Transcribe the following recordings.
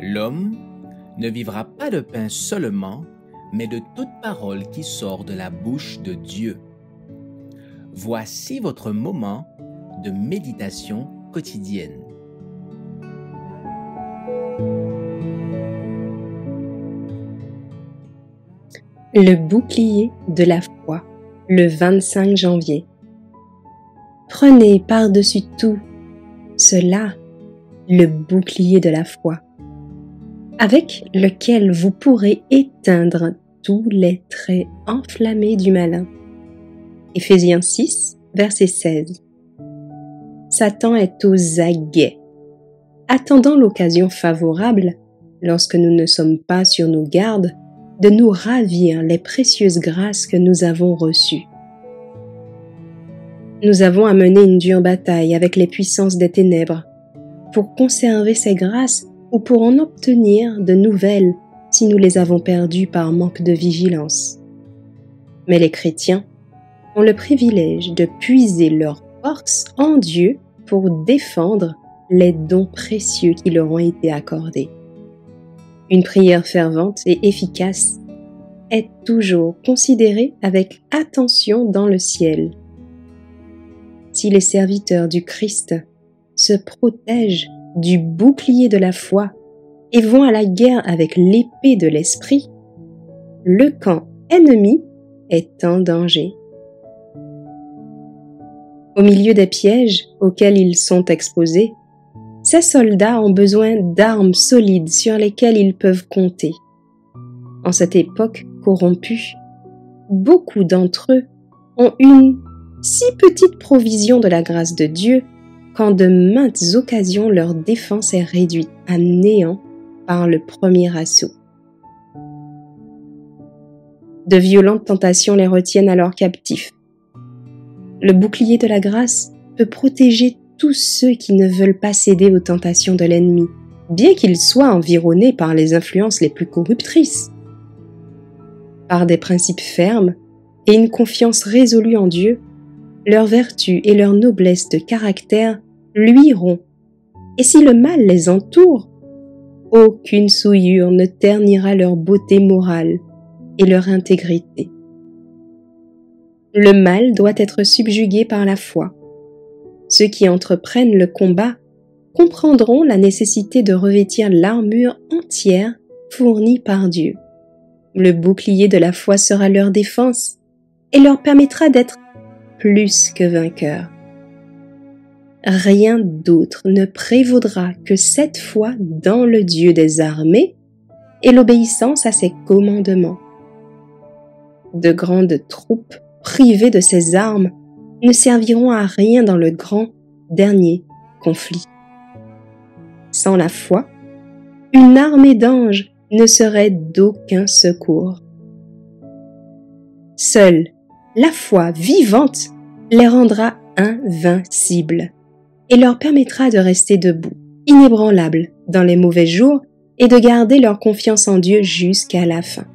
L'homme ne vivra pas de pain seulement, mais de toute parole qui sort de la bouche de Dieu. Voici votre moment de méditation quotidienne. Le bouclier de la foi, le 25 janvier. Prenez par-dessus tout cela le bouclier de la foi, avec lequel vous pourrez éteindre tous les traits enflammés du malin. Éphésiens 6, verset 16. Satan est aux aguets, attendant l'occasion favorable, lorsque nous ne sommes pas sur nos gardes, de nous ravir les précieuses grâces que nous avons reçues. Nous avons à mener une dure bataille avec les puissances des ténèbres pour conserver ces grâces ou pour en obtenir de nouvelles si nous les avons perdues par manque de vigilance. Mais les chrétiens ont le privilège de puiser leur force en Dieu pour défendre les dons précieux qui leur ont été accordés. Une prière fervente et efficace est toujours considérée avec attention dans le ciel. Si les serviteurs du Christ se protègent du bouclier de la foi et vont à la guerre avec l'épée de l'esprit, le camp ennemi est en danger. Au milieu des pièges auxquels ils sont exposés, ces soldats ont besoin d'armes solides sur lesquelles ils peuvent compter. En cette époque corrompue, beaucoup d'entre eux ont une si petite provision de la grâce de Dieu de maintes occasions leur défense est réduite à néant par le premier assaut. De violentes tentations les retiennent alors captifs. Le bouclier de la grâce peut protéger tous ceux qui ne veulent pas céder aux tentations de l'ennemi, bien qu'ils soient environnés par les influences les plus corruptrices. Par des principes fermes et une confiance résolue en Dieu, leur vertu et leur noblesse de caractère luiront. Et si le mal les entoure, aucune souillure ne ternira leur beauté morale et leur intégrité. Le mal doit être subjugué par la foi ceux qui entreprennent le combat comprendront la nécessité de revêtir l'armure entière fournie par Dieu. Le bouclier de la foi sera leur défense et leur permettra d'être plus que vainqueurs. Rien d'autre ne prévaudra que cette foi dans le Dieu des armées et l'obéissance à ses commandements. De grandes troupes privées de ces armes ne serviront à rien dans le grand dernier conflit. Sans la foi, une armée d'anges ne serait d'aucun secours. Seule la foi vivante les rendra invincibles et leur permettra de rester debout, inébranlables dans les mauvais jours et de garder leur confiance en Dieu jusqu'à la fin.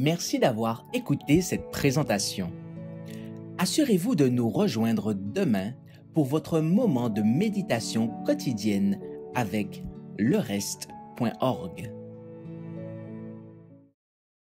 Merci d'avoir écouté cette présentation. Assurez-vous de nous rejoindre demain pour votre moment de méditation quotidienne avec le reste.org.